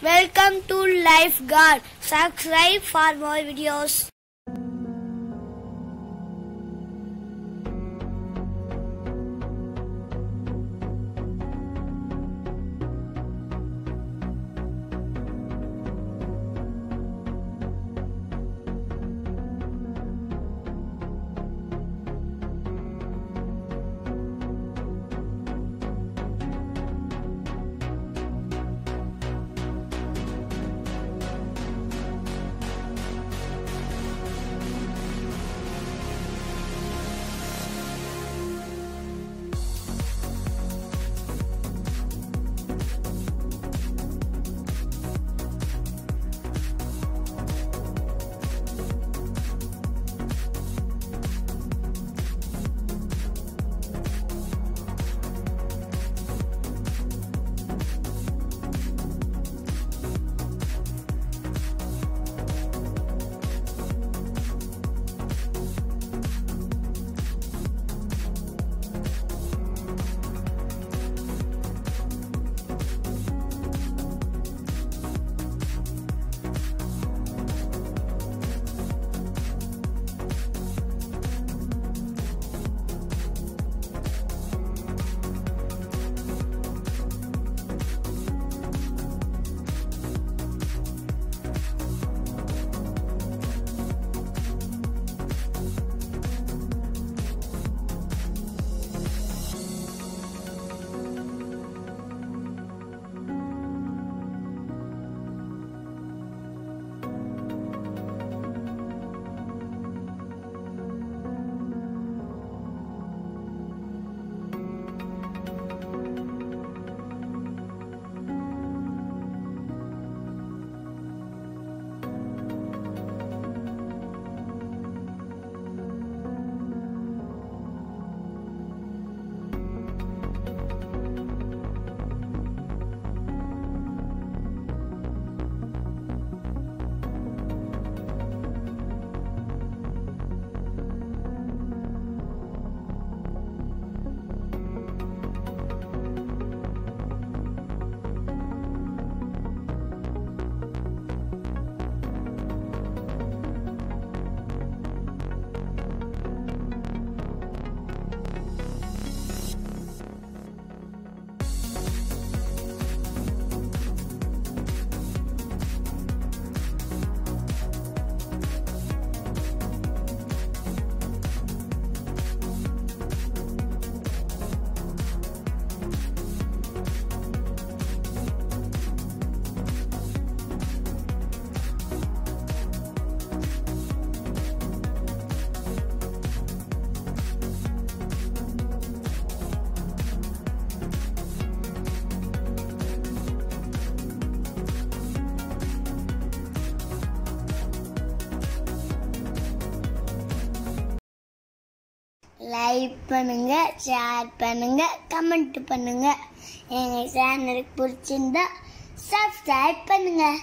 Welcome to Lifeguard. Subscribe for more videos. Like பண்ணுங்க share பண்ணுங்க comment பண்ணுங்க. எங்கள் சேனலுக்கு பிடிச்சிருந்தா சப்ஸ்கிரைப் பண்ணுங்கள்